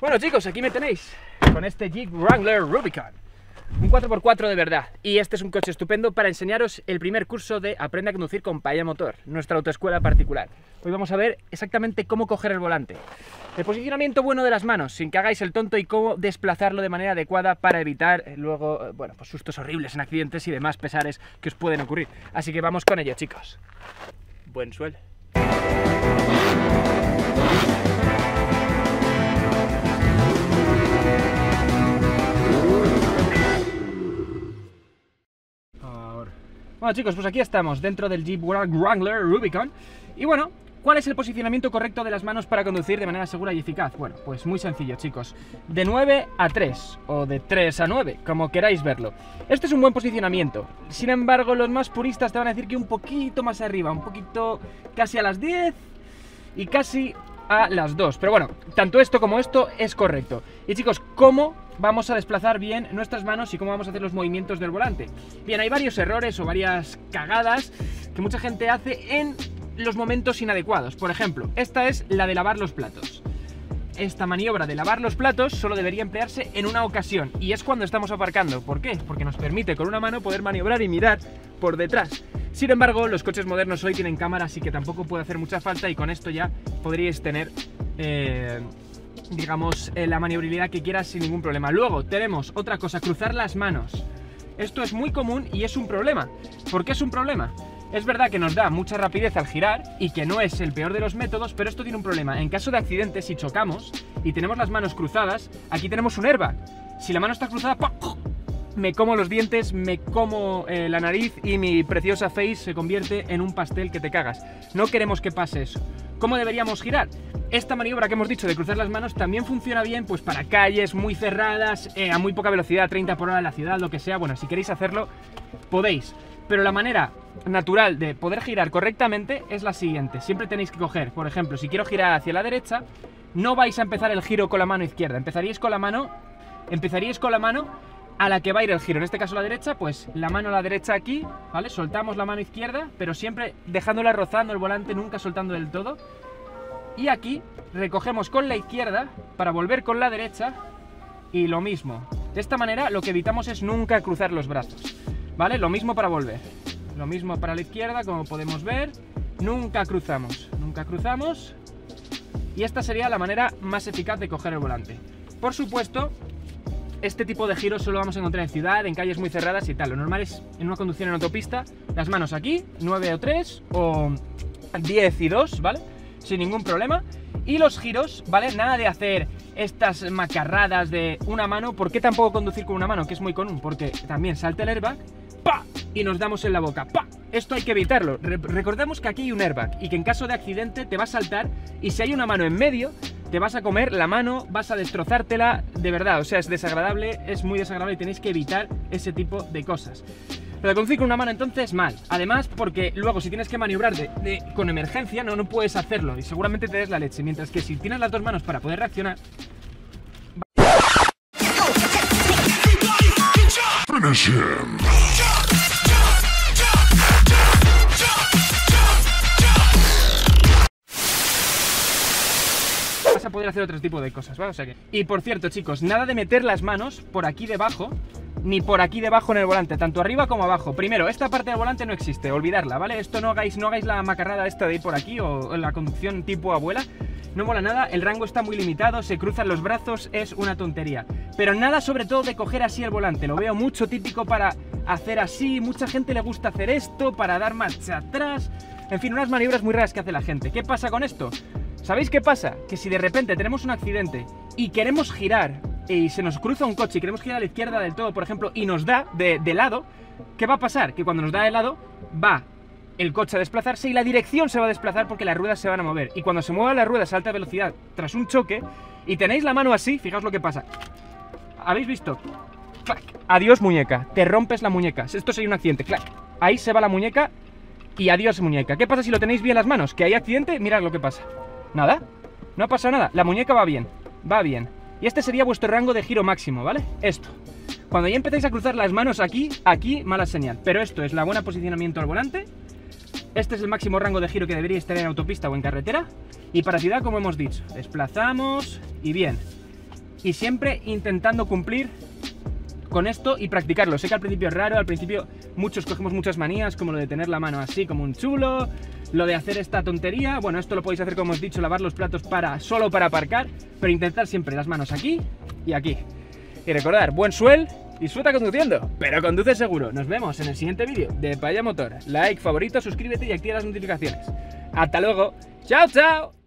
Bueno chicos, aquí me tenéis con este Jeep Wrangler Rubicon. Un 4x4 de verdad. Y este es un coche estupendo para enseñaros el primer curso de Aprende a conducir con Paella Motor, nuestra autoescuela particular. Hoy vamos a ver exactamente cómo coger el volante. El posicionamiento bueno de las manos, sin que hagáis el tonto y cómo desplazarlo de manera adecuada para evitar eh, luego, eh, bueno, pues sustos horribles en accidentes y demás pesares que os pueden ocurrir. Así que vamos con ello, chicos. Buen suelo. Bueno chicos, pues aquí estamos, dentro del Jeep Wrangler Rubicon. Y bueno, ¿cuál es el posicionamiento correcto de las manos para conducir de manera segura y eficaz? Bueno, pues muy sencillo chicos. De 9 a 3, o de 3 a 9, como queráis verlo. Este es un buen posicionamiento. Sin embargo, los más puristas te van a decir que un poquito más arriba Un poquito casi a las 10 y casi a las 2 Pero bueno, tanto esto como esto es correcto. Y chicos, ¿cómo vamos a desplazar bien nuestras manos y cómo vamos a hacer los movimientos del volante. Bien, hay varios errores o varias cagadas que mucha gente hace en los momentos inadecuados. Por ejemplo, esta es la de lavar los platos. Esta maniobra de lavar los platos solo debería emplearse en una ocasión y es cuando estamos aparcando. ¿Por qué? Porque nos permite con una mano poder maniobrar y mirar por detrás. Sin embargo, los coches modernos hoy tienen cámara, así que tampoco puede hacer mucha falta y con esto ya podríais tener eh, digamos, eh, la maniobrabilidad que quieras sin ningún problema. Luego tenemos otra cosa, cruzar las manos. Esto es muy común y es un problema. ¿Por qué es un problema? Es verdad que nos da mucha rapidez al girar y que no es el peor de los métodos, pero esto tiene un problema. En caso de accidente, si chocamos y tenemos las manos cruzadas, aquí tenemos un airbag. Si la mano está cruzada, me como los dientes, me como eh, la nariz y mi preciosa face se convierte en un pastel que te cagas. No queremos que pase eso. ¿Cómo deberíamos girar? Esta maniobra que hemos dicho de cruzar las manos también funciona bien pues para calles muy cerradas, eh, a muy poca velocidad, 30 por hora en la ciudad, lo que sea. Bueno, si queréis hacerlo, podéis. Pero la manera natural de poder girar correctamente es la siguiente. Siempre tenéis que coger, por ejemplo, si quiero girar hacia la derecha, no vais a empezar el giro con la mano izquierda. Empezaríais con la mano, empezaríais con la mano a la que va a ir el giro. En este caso la derecha, pues la mano a la derecha aquí, ¿vale? Soltamos la mano izquierda, pero siempre dejándola rozando el volante, nunca soltando del todo y aquí recogemos con la izquierda para volver con la derecha y lo mismo. De esta manera lo que evitamos es nunca cruzar los brazos, ¿vale? Lo mismo para volver. Lo mismo para la izquierda, como podemos ver, nunca cruzamos, nunca cruzamos. Y esta sería la manera más eficaz de coger el volante. Por supuesto, este tipo de giros solo vamos a encontrar en ciudad, en calles muy cerradas y tal. Lo normal es en una conducción en autopista, las manos aquí, 9 o 3 o 10 y 2, ¿vale? sin ningún problema. Y los giros, ¿vale? Nada de hacer estas macarradas de una mano. ¿Por qué tampoco conducir con una mano? Que es muy común, porque también salta el airbag, ¡pa! Y nos damos en la boca, ¡pa! Esto hay que evitarlo. recordemos que aquí hay un airbag y que en caso de accidente te va a saltar y si hay una mano en medio, te vas a comer la mano, vas a destrozártela, de verdad, o sea, es desagradable, es muy desagradable y tenéis que evitar ese tipo de cosas. Pero conducir con una mano entonces mal. Además, porque luego si tienes que maniobrar de, con emergencia, no, no puedes hacerlo y seguramente te des la leche. Mientras que si tienes las dos manos para poder reaccionar... vas poder hacer otro tipo de cosas, ¿vale? O sea que... Y por cierto, chicos, nada de meter las manos por aquí debajo ni por aquí debajo en el volante, tanto arriba como abajo. Primero, esta parte del volante no existe, olvidarla, ¿vale? Esto no hagáis, no hagáis la macarrada esta de ir por aquí o la conducción tipo abuela. No mola nada, el rango está muy limitado, se cruzan los brazos, es una tontería. Pero nada sobre todo de coger así el volante, lo veo mucho típico para hacer así, mucha gente le gusta hacer esto, para dar marcha atrás... En fin, unas maniobras muy raras que hace la gente. ¿Qué pasa con esto? ¿Sabéis qué pasa? Que si de repente tenemos un accidente y queremos girar y se nos cruza un coche y queremos girar a la izquierda del todo, por ejemplo, y nos da de, lado, ¿qué va a pasar? Que cuando nos da de lado, va el coche a desplazarse y la dirección se va a desplazar porque las ruedas se van a mover. Y cuando se muevan las ruedas a alta velocidad tras un choque y tenéis la mano así, fijaos lo que pasa. ¿Habéis visto? Adiós muñeca, te rompes la muñeca. Esto sería un accidente, ¡clac! Ahí se va la muñeca y adiós muñeca. ¿Qué pasa si lo tenéis bien las manos? Que hay accidente, mirad lo que pasa. ¿Nada? No ha pasado nada, la muñeca va bien, va bien. Y este sería vuestro rango de giro máximo, ¿vale? Esto. Cuando ya empezáis a cruzar las manos aquí, aquí, mala señal. Pero esto es la buena posicionamiento al volante. Este es el máximo rango de giro que deberíais tener en autopista o en carretera. Y para ciudad, como hemos dicho, desplazamos y bien. y siempre intentando cumplir con esto y practicarlo. Sé que al principio es raro, al principio muchos cogemos muchas manías, como lo de tener la mano así como un chulo, lo de hacer esta tontería. Bueno, esto lo podéis hacer como os he dicho, lavar los platos para solo para aparcar, pero intentar siempre las manos aquí y aquí. Y recordar, buen suel, disfruta conduciendo, pero conduce seguro. Nos vemos en el siguiente vídeo de Paya Motor. Like, favorito, suscríbete y activa las notificaciones. Hasta luego. Chao, chao.